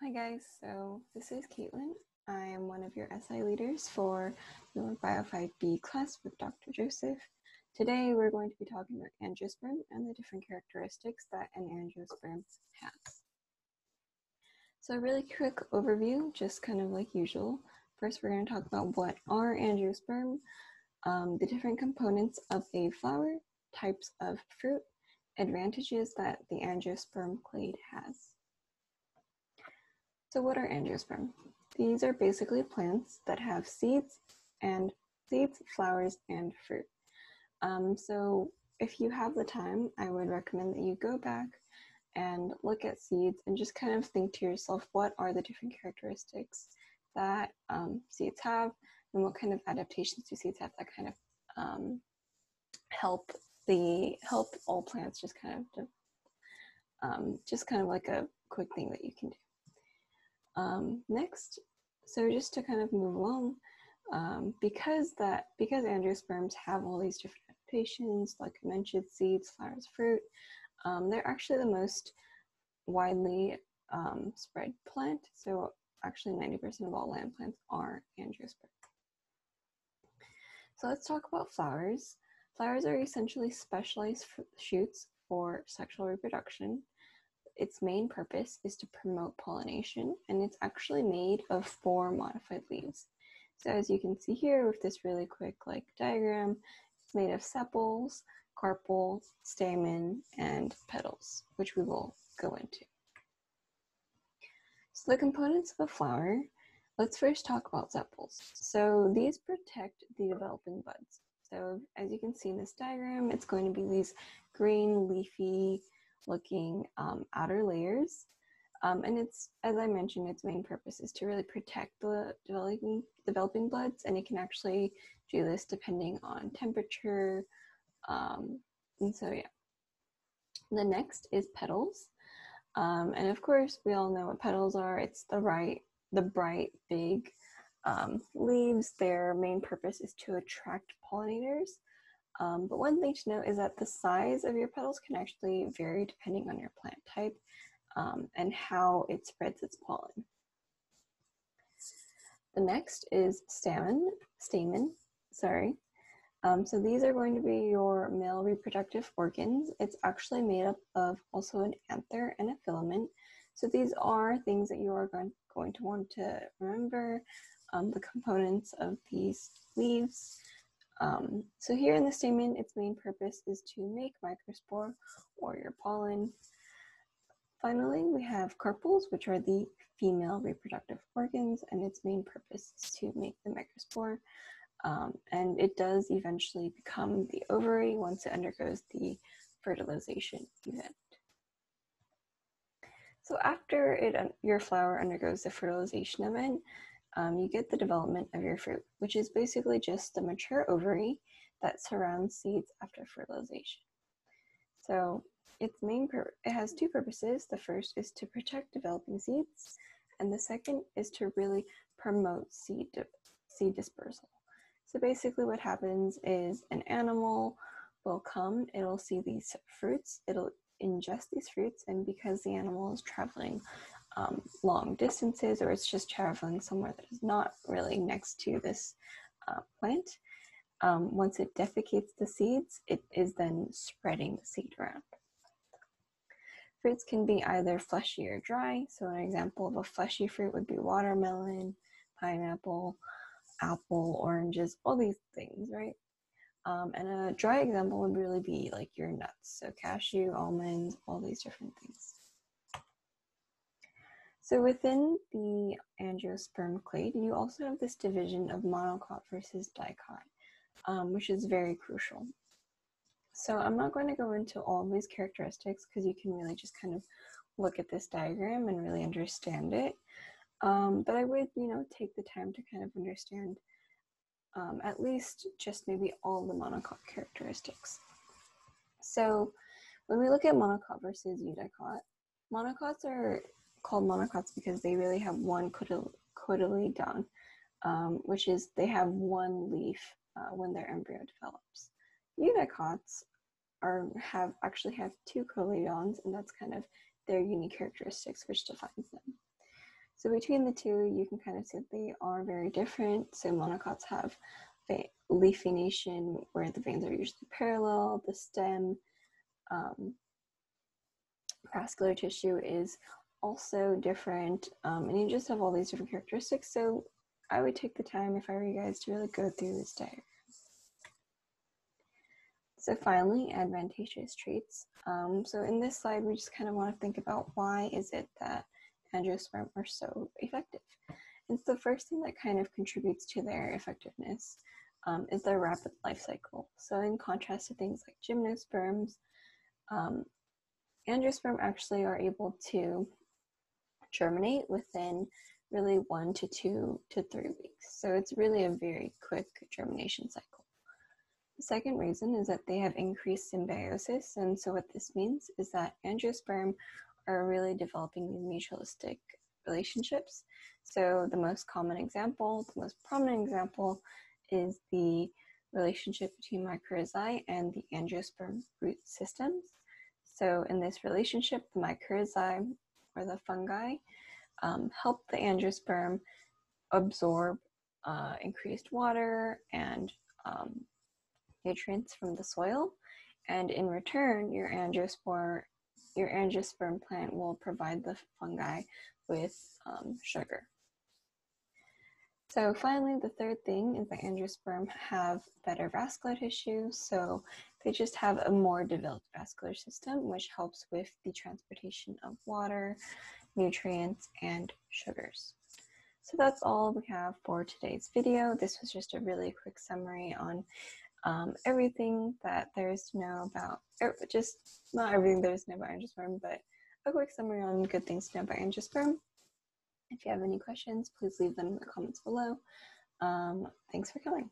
Hi guys, so this is Caitlin. I am one of your SI leaders for your Bio 5B class with Dr. Joseph. Today we're going to be talking about angiosperm and the different characteristics that an angiosperm has. So a really quick overview, just kind of like usual. First we're going to talk about what are angiosperm, um, the different components of a flower, types of fruit, advantages that the angiosperm clade has. So what are angiosperm? These are basically plants that have seeds and seeds, flowers, and fruit. Um, so if you have the time, I would recommend that you go back and look at seeds and just kind of think to yourself, what are the different characteristics that um, seeds have and what kind of adaptations do seeds have that kind of um, help the help all plants just kind of um, just kind of like a quick thing that you can do. Um, next, so just to kind of move along, um, because that because angiosperms have all these different adaptations, like mentioned, seeds, flowers, fruit, um, they're actually the most widely um, spread plant. So actually 90% of all land plants are angiosperm. So let's talk about flowers. Flowers are essentially specialized shoots for sexual reproduction its main purpose is to promote pollination, and it's actually made of four modified leaves. So as you can see here with this really quick like diagram, it's made of sepals, carpels, stamen, and petals, which we will go into. So the components of a flower, let's first talk about sepals. So these protect the developing buds. So as you can see in this diagram, it's going to be these green leafy looking um, outer layers. Um, and it's, as I mentioned, its main purpose is to really protect the developing, developing bloods, and it can actually do this depending on temperature. Um, and so, yeah. The next is petals. Um, and of course, we all know what petals are. It's the right, the bright, big um, leaves. Their main purpose is to attract pollinators. Um, but one thing to note is that the size of your petals can actually vary depending on your plant type um, and how it spreads its pollen. The next is stamen, stamen, sorry. Um, so these are going to be your male reproductive organs. It's actually made up of also an anther and a filament. So these are things that you are going, going to want to remember, um, the components of these leaves, um, so here in the stamen, its main purpose is to make microspore or your pollen. Finally, we have carpels, which are the female reproductive organs, and its main purpose is to make the microspore. Um, and it does eventually become the ovary once it undergoes the fertilization event. So after it, your flower undergoes the fertilization event, um, you get the development of your fruit, which is basically just the mature ovary that surrounds seeds after fertilization. So its main it has two purposes. The first is to protect developing seeds, and the second is to really promote seed di seed dispersal. So basically, what happens is an animal will come, it'll see these fruits, it'll ingest these fruits, and because the animal is traveling um, long distances or it's just traveling somewhere that is not really next to this uh, plant, um, once it defecates the seeds, it is then spreading the seed around. Fruits can be either fleshy or dry. So an example of a fleshy fruit would be watermelon, pineapple, apple, oranges, all these things, right? Um, and a dry example would really be like your nuts. So cashew, almonds, all these different things. So within the angiosperm clade, you also have this division of monocot versus dicot, um, which is very crucial. So I'm not going to go into all of these characteristics because you can really just kind of look at this diagram and really understand it. Um, but I would, you know, take the time to kind of understand um, at least just maybe all the monocot characteristics. So when we look at monocot versus eudicot, monocots are called monocots because they really have one cotyledon, um, which is they have one leaf uh, when their embryo develops. Eudicots are have actually have two cotyledons, and that's kind of their unique characteristics which defines them. So between the two, you can kind of see they are very different. So monocots have leaf venation where the veins are usually parallel, the stem, um, vascular tissue is also different, um, and you just have all these different characteristics. So I would take the time, if I were you guys, to really go through this diagram. So finally, advantageous traits. Um, so in this slide, we just kind of want to think about why is it that angiosperm are so effective. It's the first thing that kind of contributes to their effectiveness um, is their rapid life cycle. So in contrast to things like gymnosperms, um, angiosperm actually are able to germinate within really one to two to three weeks. So it's really a very quick germination cycle. The second reason is that they have increased symbiosis. And so what this means is that angiosperm are really developing these mutualistic relationships. So the most common example, the most prominent example is the relationship between mycorrhizae and the angiosperm root systems. So in this relationship, the mycorrhizae or the fungi um, help the angiosperm absorb uh, increased water and um, nutrients from the soil. And in return, your angiosperm, your angiosperm plant will provide the fungi with um, sugar. So finally, the third thing is that angiosperm have better vascular tissue. So they just have a more developed vascular system, which helps with the transportation of water, nutrients, and sugars. So that's all we have for today's video. This was just a really quick summary on um, everything that there is to know about, er, just not everything there is to know about angiosperm, but a quick summary on good things to know about angiosperm. If you have any questions, please leave them in the comments below. Um, thanks for coming.